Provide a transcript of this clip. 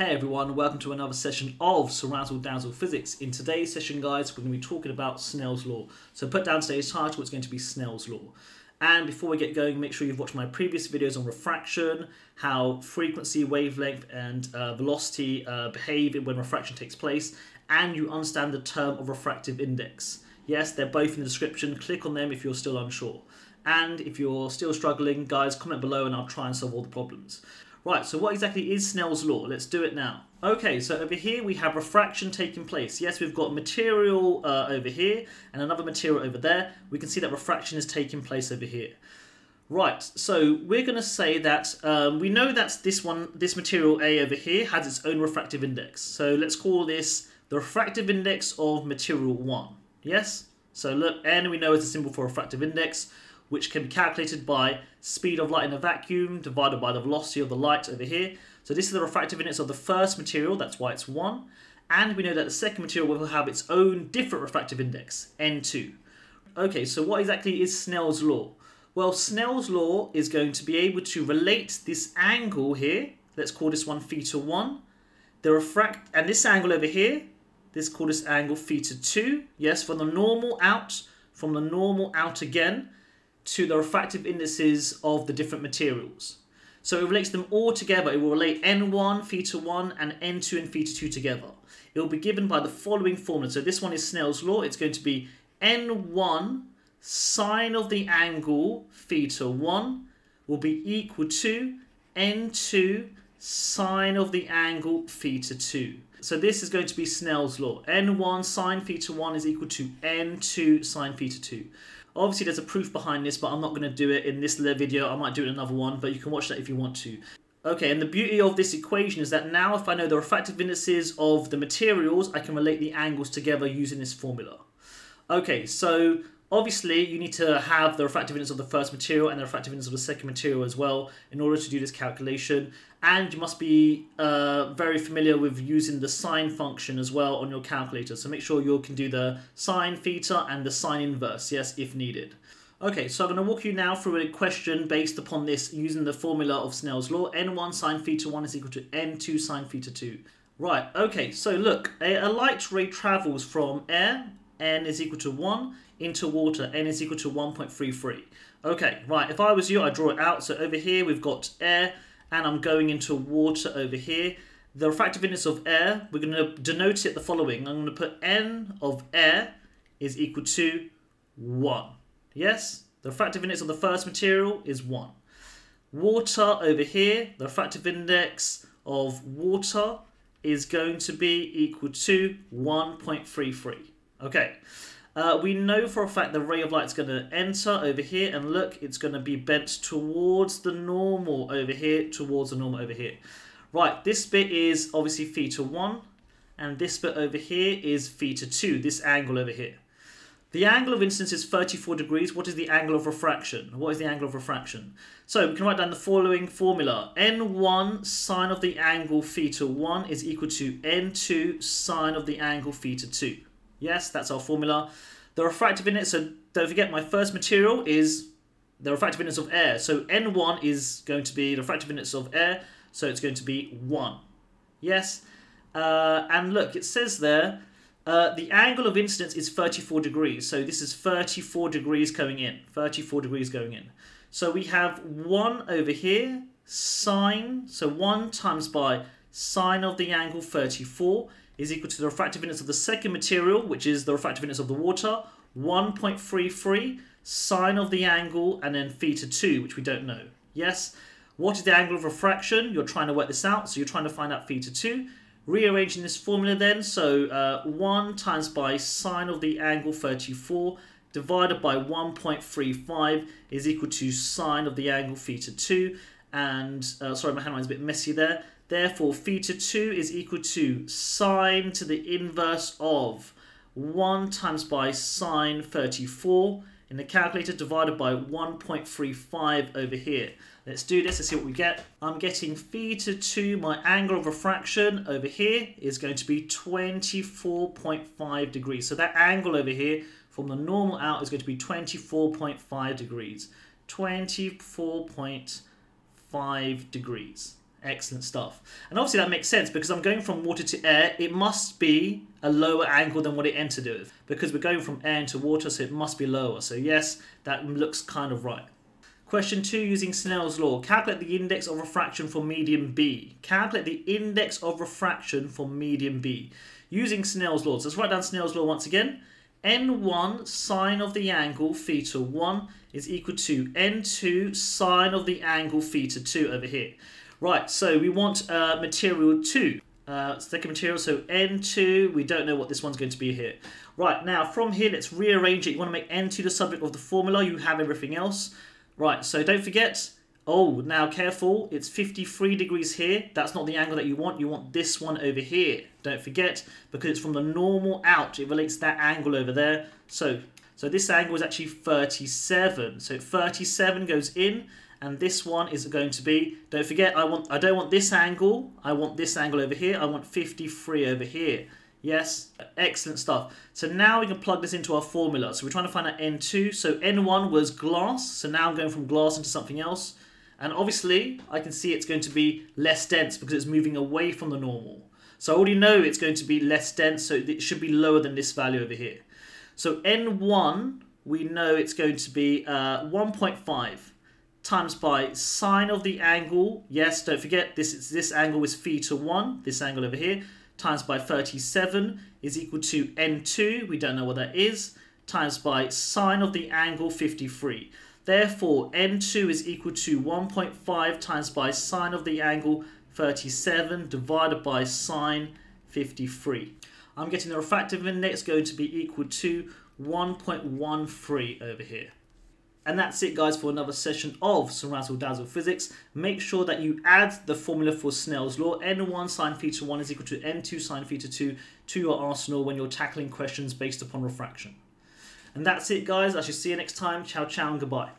Hey everyone, welcome to another session of CeerazzleDazzle Physics. In today's session, guys, we're going to be talking about Snell's Law. So put down today's title, it's going to be Snell's Law. And before we get going, make sure you've watched my previous videos on refraction, how frequency, wavelength, and uh, velocity uh, behave when refraction takes place, and you understand the term of refractive index. Yes, they're both in the description. Click on them if you're still unsure. And if you're still struggling, guys, comment below and I'll try and solve all the problems. Right, so what exactly is Snell's law? Let's do it now. Okay, so over here we have refraction taking place. Yes, we've got material uh, over here and another material over there. We can see that refraction is taking place over here. Right, so we're going to say that um, we know that this one, this material A over here has its own refractive index. So let's call this the refractive index of material 1. Yes? So look, N we know is a symbol for refractive index which can be calculated by speed of light in a vacuum divided by the velocity of the light over here. So this is the refractive index of the first material, that's why it's 1. And we know that the second material will have its own different refractive index, N2. Okay, so what exactly is Snell's law? Well, Snell's law is going to be able to relate this angle here, let's call this one theta 1, the refract, and this angle over here, let's call this angle theta 2, yes, from the normal out, from the normal out again, to the refractive indices of the different materials. So it relates them all together. It will relate N1, theta 1, and N2 and theta 2 together. It will be given by the following formula. So this one is Snell's law. It's going to be N1 sine of the angle theta 1 will be equal to N2 sine of the angle theta 2. So this is going to be Snell's law. N1 sine theta 1 is equal to N2 sine theta 2. Obviously, there's a proof behind this, but I'm not going to do it in this video. I might do it in another one, but you can watch that if you want to. Okay, and the beauty of this equation is that now if I know the refractive indices of the materials, I can relate the angles together using this formula. Okay, so Obviously, you need to have the refractive index of the first material and the refractive index of the second material as well in order to do this calculation. And you must be uh, very familiar with using the sine function as well on your calculator. So make sure you can do the sine theta and the sine inverse, yes, if needed. Okay, so I'm going to walk you now through a question based upon this using the formula of Snell's law. n1 sine theta 1 is equal to n2 sine theta 2. Right, okay, so look, a, a light ray travels from air, n is equal to 1, into water, n is equal to 1.33. Okay, right, if I was you, I'd draw it out. So over here, we've got air, and I'm going into water over here. The refractive index of air, we're going to denote it the following. I'm going to put n of air is equal to 1. Yes? The refractive index of the first material is 1. Water over here, the refractive index of water is going to be equal to 1.33. Okay, uh, we know for a fact the ray of light is going to enter over here and look, it's going to be bent towards the normal over here, towards the normal over here. Right, this bit is obviously theta 1 and this bit over here is theta 2, this angle over here. The angle of incidence is 34 degrees. What is the angle of refraction? What is the angle of refraction? So we can write down the following formula. N1 sine of the angle theta 1 is equal to N2 sine of the angle theta 2. Yes, that's our formula. The refractive index, so don't forget my first material is the refractive index of air. So N1 is going to be the refractive index of air, so it's going to be 1. Yes, uh, and look, it says there, uh, the angle of incidence is 34 degrees. So this is 34 degrees going in, 34 degrees going in. So we have 1 over here, sine, so 1 times by sine of the angle 34 is equal to the refractive index of the second material, which is the refractive index of the water, 1.33, sine of the angle, and then theta 2, which we don't know. Yes? What is the angle of refraction? You're trying to work this out, so you're trying to find out theta 2. Rearranging this formula then, so uh, 1 times by sine of the angle 34 divided by 1.35 is equal to sine of the angle theta 2. And, uh, sorry, my handwriting's a bit messy there. Therefore, theta 2 is equal to sine to the inverse of 1 times by sine 34 in the calculator divided by 1.35 over here. Let's do this, let's see what we get. I'm getting theta 2, my angle of refraction over here is going to be 24.5 degrees. So that angle over here from the normal out is going to be 24.5 degrees. 24.5 degrees. Excellent stuff. And obviously that makes sense because I'm going from water to air. It must be a lower angle than what it entered with because we're going from air into water, so it must be lower. So yes, that looks kind of right. Question 2 using Snell's law. Calculate the index of refraction for medium B. Calculate the index of refraction for medium B using Snell's law. So let's write down Snell's law once again. N1 sine of the angle theta 1 is equal to N2 sine of the angle theta 2 over here. Right, so we want uh, material 2. Uh, second material, so N2, we don't know what this one's going to be here. Right, now from here, let's rearrange it. You want to make N2 the subject of the formula. You have everything else. Right, so don't forget, oh, now careful, it's 53 degrees here. That's not the angle that you want. You want this one over here. Don't forget, because it's from the normal out, it relates that angle over there. So, so this angle is actually 37. So 37 goes in, and this one is going to be don't forget I want I don't want this angle I want this angle over here I want 53 over here. Yes excellent stuff. So now we can plug this into our formula. So we're trying to find out n2 so n1 was glass. So now I'm going from glass into something else. And obviously I can see it's going to be less dense because it's moving away from the normal. So I already know it's going to be less dense so it should be lower than this value over here. So n1 we know it's going to be uh, 1.5 times by sine of the angle. Yes, don't forget this is this angle is theta 1, this angle over here, times by 37 is equal to n2, we don't know what that is, times by sine of the angle 53. Therefore, n2 is equal to 1.5 times by sine of the angle 37 divided by sine 53. I'm getting the refractive index going to be equal to 1.13 over here. And that's it guys for another session of some Razzle Dazzle Physics. Make sure that you add the formula for Snell's Law. N1 sine theta 1 is equal to N2 sine theta 2 to your arsenal when you're tackling questions based upon refraction. And that's it guys. I shall see you next time. Ciao ciao and goodbye.